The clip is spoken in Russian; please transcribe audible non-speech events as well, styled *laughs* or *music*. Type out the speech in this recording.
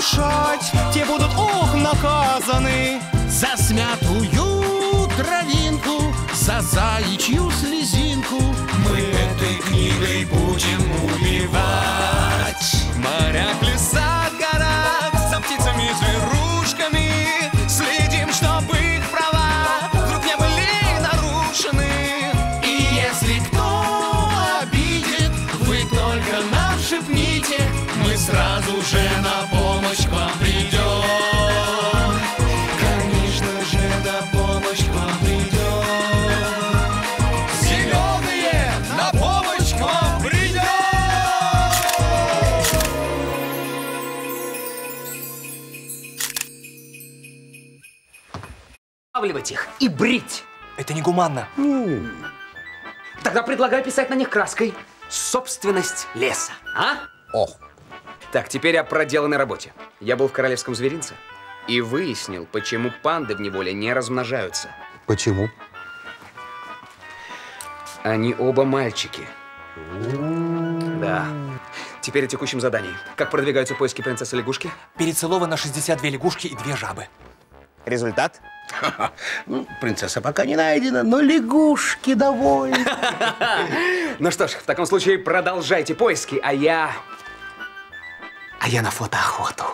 нарушать, те будут, ух наказаны. За смятую травинку, за заячью слезинку Мы этой книгой будем убивать. Моря, леса, гора, за птицами зверушками Следим, чтобы их права вдруг не были нарушены. И если кто обидит, вы только нам шепните Мы сразу же напомним Останавливать их и брить. Это негуманно. Тогда предлагаю писать на них краской собственность леса, а? Ох, Так, теперь о проделанной работе. Я был в королевском зверинце и выяснил, почему панды в неволе не размножаются. почему? Они оба мальчики. Да. Теперь о текущем задании. Как продвигаются поиски принцессы лягушки? Перецеловано 62 лягушки и две жабы. Результат? *laughs* Ну, принцесса пока не найдена, но лягушки довольны. *laughs* Ну что ж, в таком случае продолжайте поиски, а я... А я на фотоохоту.